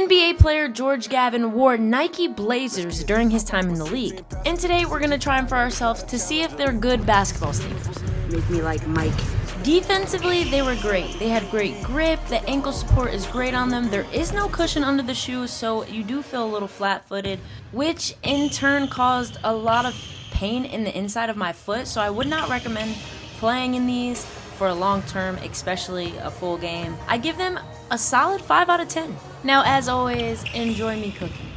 NBA player George Gervin wore Nike Blazers during his time in the league. And today we're going to try them for ourselves to see if they're good basketball sneakers. Make me like Mike. Defensively, they were great. They had great grip, the ankle support is great on them. There is no cushion under the shoe, so you do feel a little flat footed, which in turn caused a lot of pain in the inside of my foot, so I would not recommend playing in these for a long term, especially a full game. I give them a solid 5 out of 10. Now, as always, enjoy me cooking.